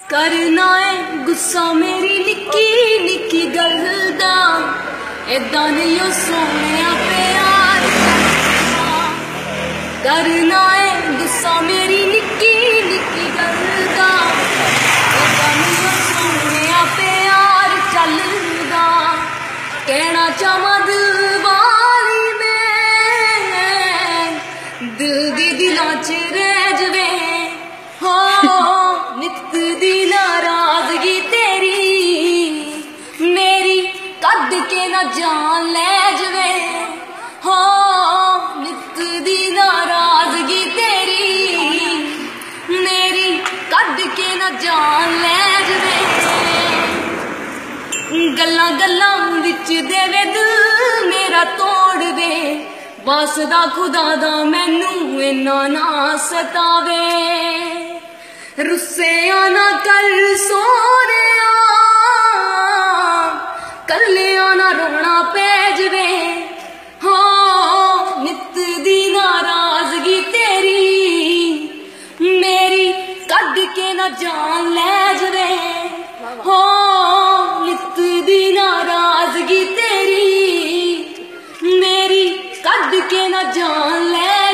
करना है गुस्सा मेरी निकी निकी गलदा। एदा नहीं सोने प्यार करना। है गुस्सा मेरी निकी निकी गलदा। ऐदा नहीं सोने प्यार चलदा। कहना चावा दिल वाली मैं। दिल दी दिलां च ਨਾ ਜਾਨ ਲੈ ਜਵੇ। ਹੋ, ਨਿਤ ਦੀ ਨਾਰਾਜ਼ਗੀ ਤੇਰੀ। ਮੇਰੀ ਕੱਢ ਕੇ ਨਾ ਜਾਨ ਲੈ ਜਵੇ। ਗੱਲਾਂ ਗੱਲਾਂ ਵਿੱਚ ਦੇਵੇ ਦਿਲ ਮੇਰਾ ਤੋੜ ਦੇ ਵਸਦਾ ਖੁਦਾ ਦਾ ਮੈਨੂੰ ਇੰਨਾ ਨਾ ਸਤਾਵੇ। ਰੁੱਸਿਆ ਨਾ ਕਰ ਦਾ ਜਾਨ ਲੈ ਜਰੇ ਹੋ ਲਿਤ ਦੀ ਨਾਰਾਜ਼ਗੀ ਤੇਰੀ। ਮੇਰੀ ਕੱਢ ਕੇ ਨਾ ਜਾਨ ਲੈ